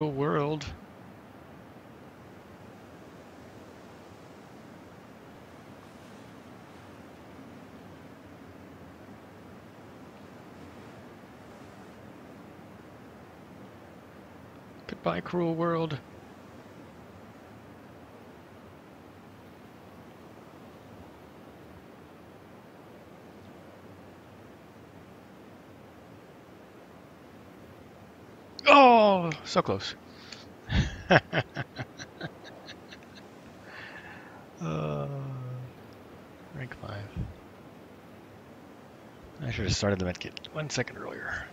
World. Goodbye, cruel world. Oh, so close. uh, rank 5. I should have started the medkit one second earlier.